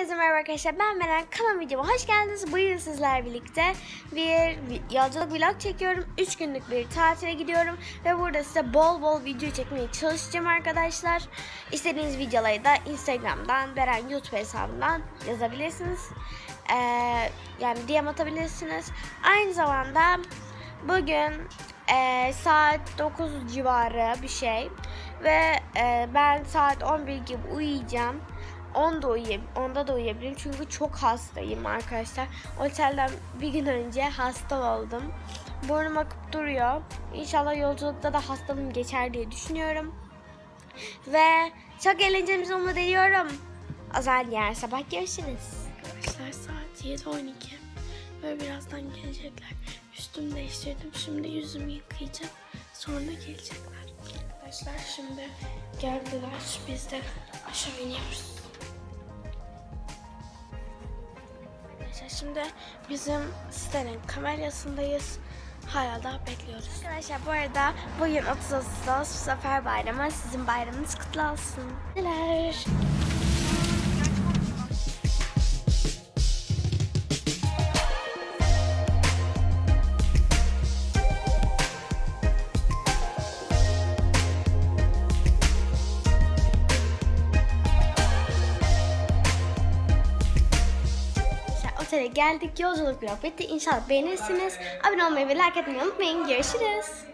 Herkese merhaba arkadaşlar. Ben Meral. Kanal videoma hoş geldiniz. Bugün sizler birlikte bir yolculuk vlog çekiyorum. 3 günlük bir tatile gidiyorum. Ve burada size bol bol video çekmeye çalışacağım arkadaşlar. İstediğiniz videoları da Instagram'dan, Beren YouTube hesabından yazabilirsiniz. Ee, yani DM atabilirsiniz. Aynı zamanda bugün e, saat 9 civarı bir şey. Ve e, ben saat 11 gibi uyuyacağım. 10'da uyuyayım, 10'da da uyuyabilirim çünkü çok hastayım arkadaşlar. Otelden bir gün önce hasta oldum. Burnum akıp duruyor. İnşallah yolculukta da hastalığım geçer diye düşünüyorum. Ve çok eğleneceğimizi umut ediyorum. O zaman yarın sabah görüşürüz. Arkadaşlar saat 7.12 ve birazdan gelecekler. Üstümü değiştirdim. Şimdi yüzümü yıkayacağım. Sonra gelecekler. Arkadaşlar şimdi geldiler. Biz de aşağı iniyoruz. Arkadaşlar şimdi bizim sitenin kamerasındayız. Hala da bekliyoruz. Arkadaşlar bu arada bugün 30 Ağustos sefer bayramı. Sizin bayramınız kutlu olsun. Neler? Otele geldik. Yolculuk vlog bitti. İnşallah beğenirsiniz. Abone olmayı ve like etmeyi unutmayın. Görüşürüz.